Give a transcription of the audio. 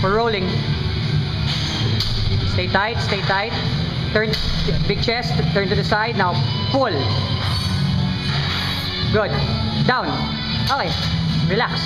For rolling. Stay tight, stay tight. Turn, big chest, turn to the side. Now, pull. Good. Down. Okay. Relax.